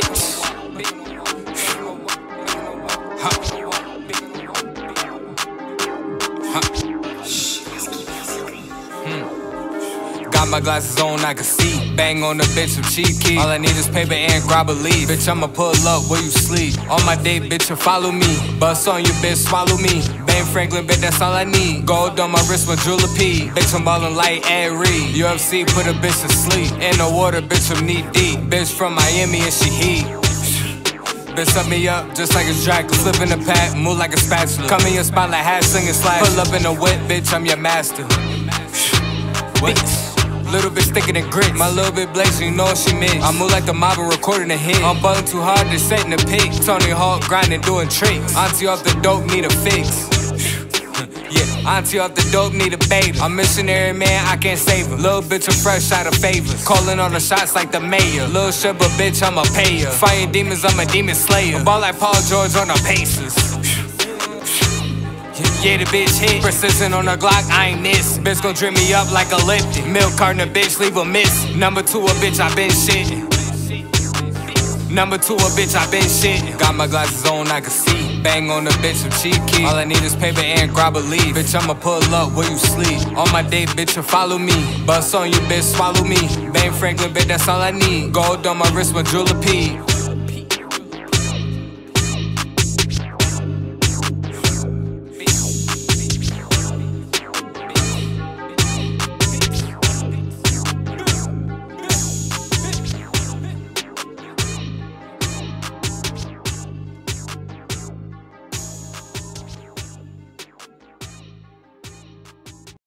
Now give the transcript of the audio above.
bitch. Got my glasses on, I can see. Bang on the bitch with cheap key. All I need is paper and grabba leaf. Bitch, I'ma pull up where you sleep. On my date, bitch, and follow me. Bust on you, bitch, swallow me. Franklin, bitch, that's all I need. Gold on my wrist with Jula P. Bitch, I'm ballin' like Ed Reed. UFC put a bitch to sleep. In the water, bitch, I'm knee deep. Bitch from Miami and she heat. Bitch, set me up just like a Dracula. Flip in the pack, move like a spatula. Come in your spot like hat singing slash. Pull up in the whip, bitch, I'm your master. Little bit thicker than grits. My little bit blazing, you know what she mix. I move like the mob and recording a hit. I'm ballin' too hard to set in the pic. Tony Hawk grinding, doing tricks. Auntie off the dope, need a fix. Yeah, auntie off the dope, need a baby. I'm missionary man, I can't save her. Little bitch, I'm fresh out of favors. Calling on the shots like the mayor. Little shit, but bitch, I'm a payer. Fighting demons, I'm a demon slayer. Ball like Paul George on the Pacers. Yeah, the bitch hit. Precision on the Glock, I ain't miss. Bitch gon' drip me up like a Lipton. Milk carton, a bitch, leave a miss. Number two, a bitch, I been shitting. Number two, a bitch, I been shitting. Got my glasses on, I can see. Bang on the bitch with cheap key. All I need is paper and grabba leaf. Bitch, I'ma pull up where you sleep. On my date, bitch, you follow me. Bust on you, bitch, swallow me. Ben Franklin, bitch, that's all I need. Gold on my wrist my P.